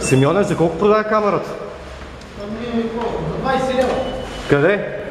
Симеоне, за колко продава камерата? Ами, е, за 20 лева. Къде?